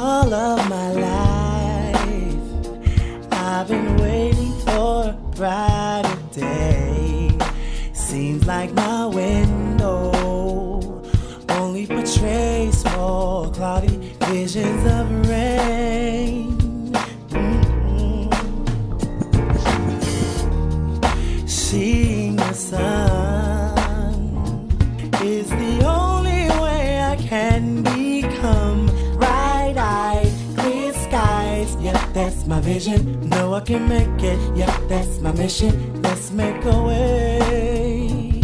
all of my life, I've been waiting for a brighter day. Seems like my window only portrays small, cloudy visions of rain. Mm-mm. Seeing the sun is the my vision. No, I can make it. Yeah, that's my mission. Let's make a way.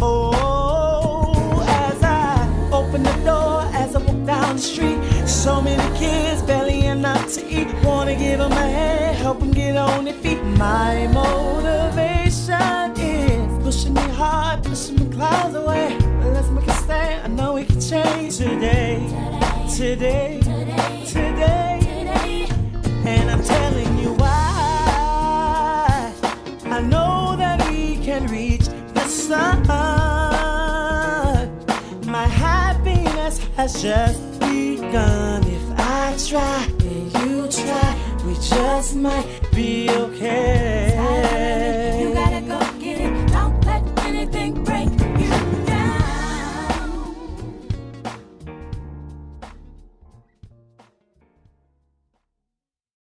Oh, as I open the door, as I walk down the street, so many kids barely enough to eat. Wanna give them a hand, help them get on their feet. My motivation is pushing me hard, pushing the clouds away. Let's make a stand. I know we can change today, today, today. Reach the sun. My happiness has just begun. If I try and you try, we just might be okay.